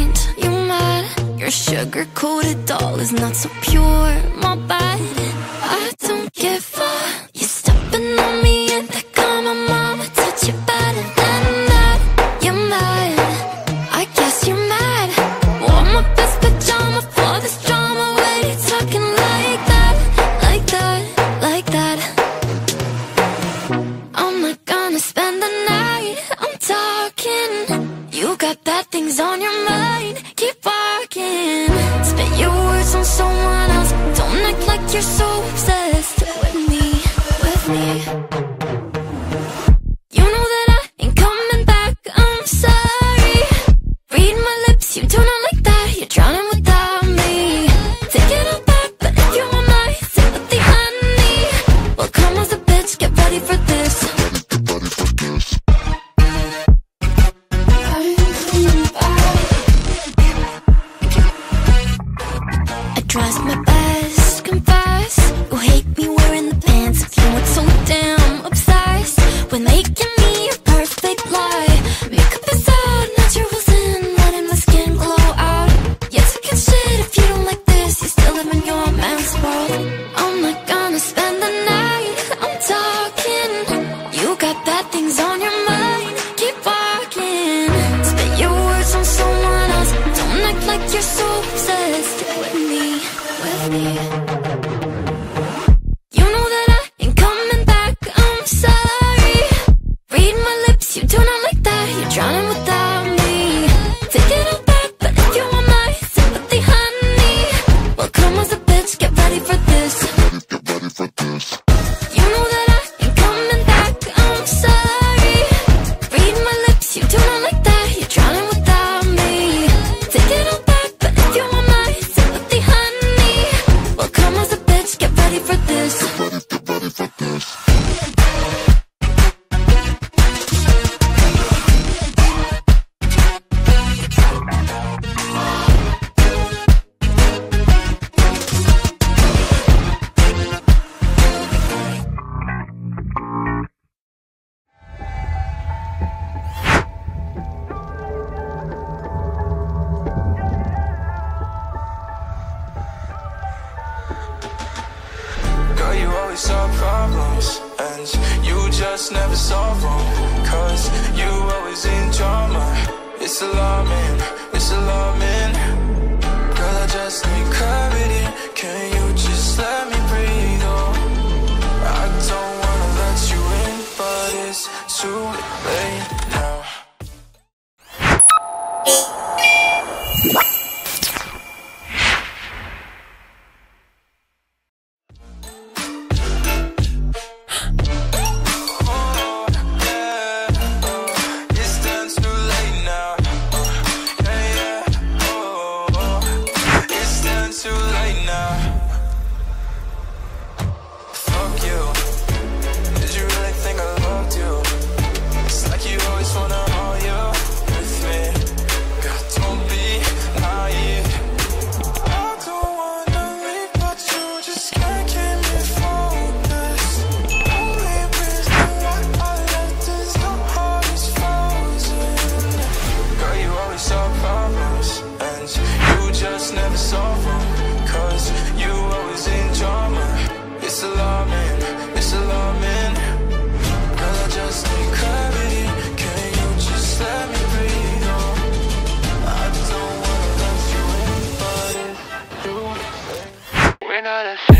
paint you mad? Your sugar-coated doll is not so pure, my bad. I don't give a things on your mind. Keep walking. Spit your words on someone else. Don't act like you're so upset. We're making me a perfect lie. Makeup is out, naturals in Letting my skin glow out. Yeah, talking shit if you don't like this. You still live in your man's world. I'm not gonna spend the night I'm talking. You got bad things on your mind. Keep walking. Spit your words on someone else. Don't act like you're so obsessed. With me, with me. always solve problems And you just never solve them Cause you always in drama. It's alarming, it's alarming Just can't not a